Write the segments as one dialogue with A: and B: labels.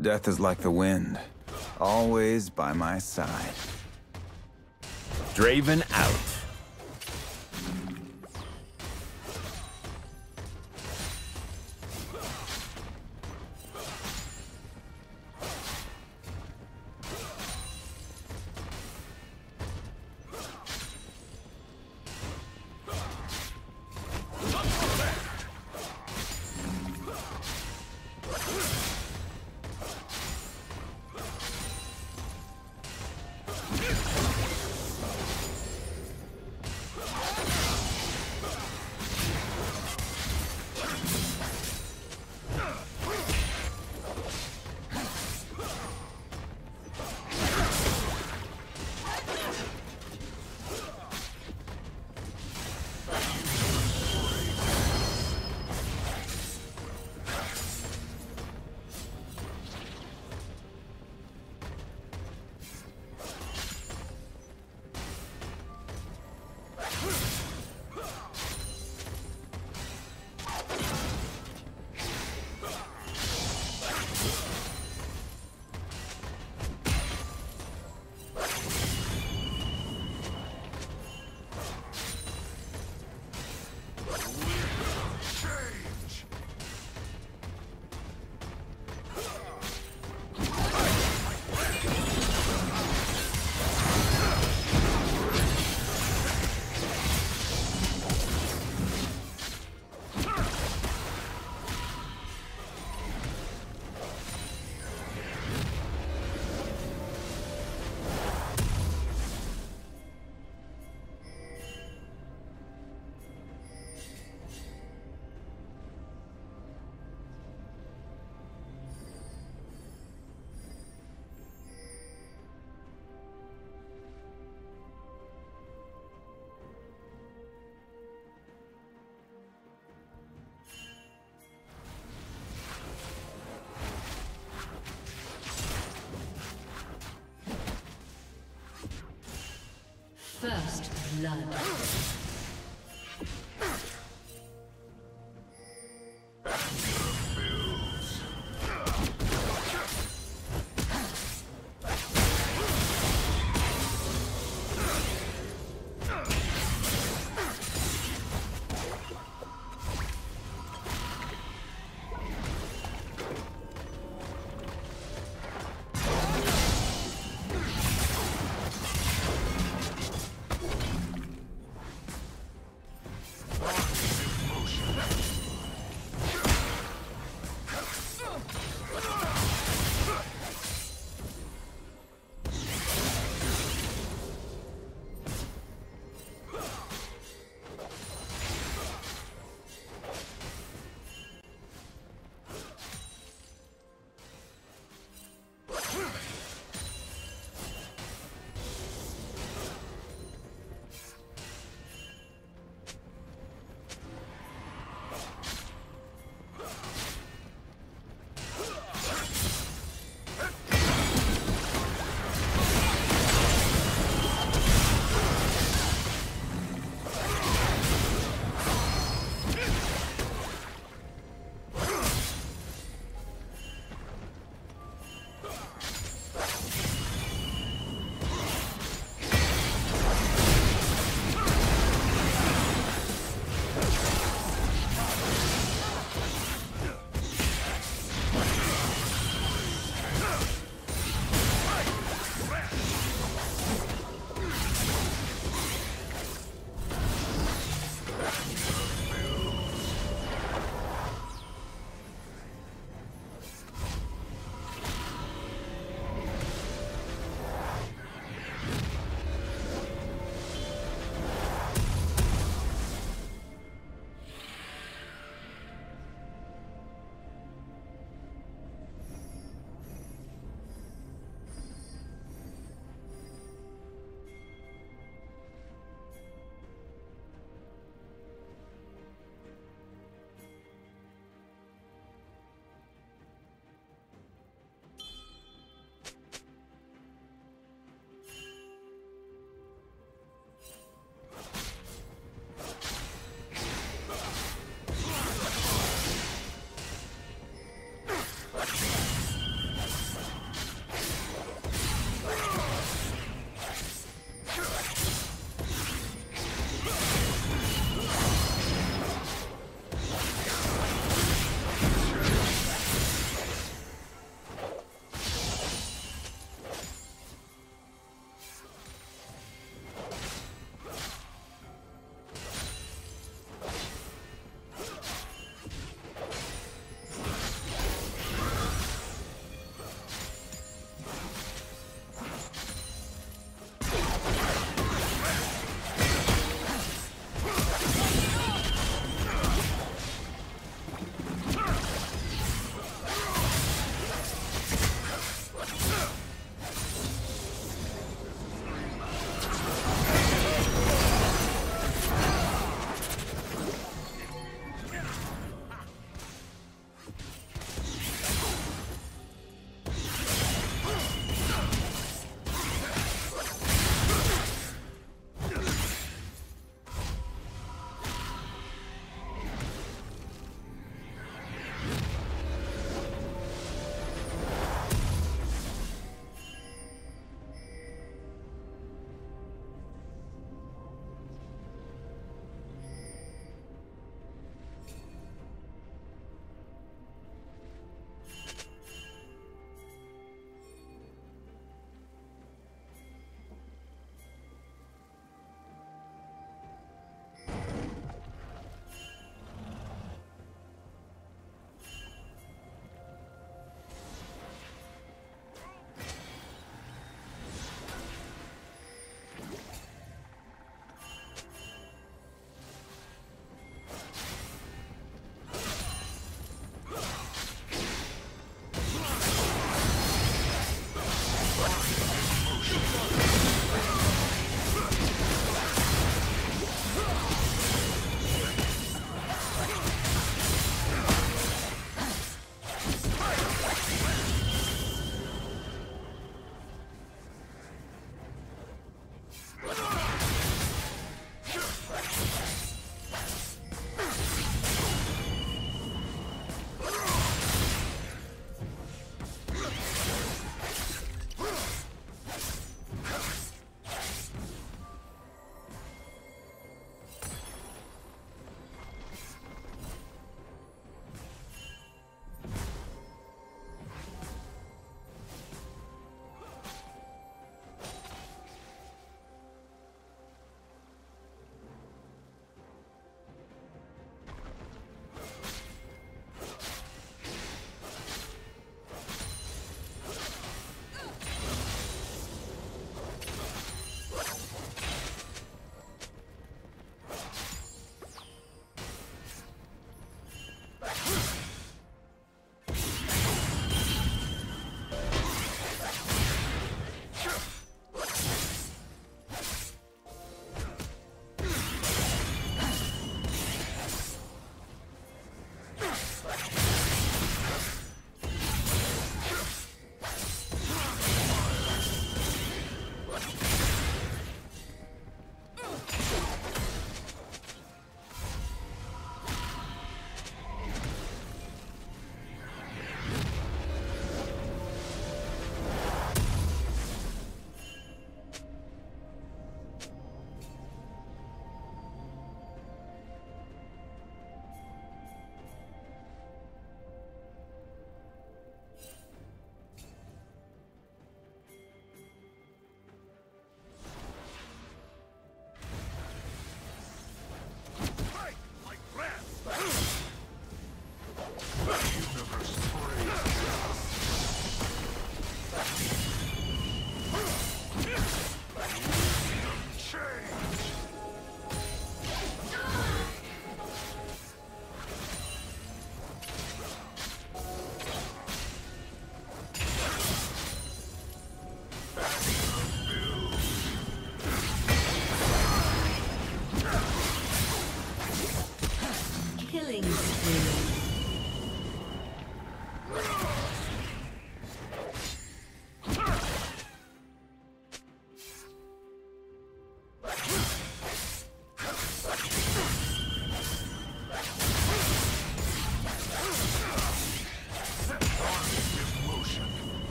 A: Death is like the wind, always by my side.
B: Draven out.
C: First blood.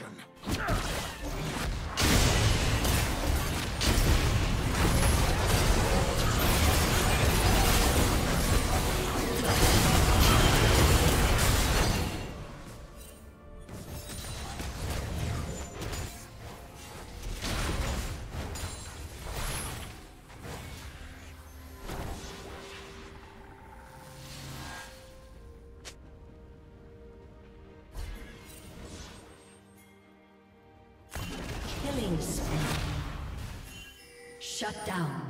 C: destruction. Shut down.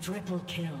C: Triple kill.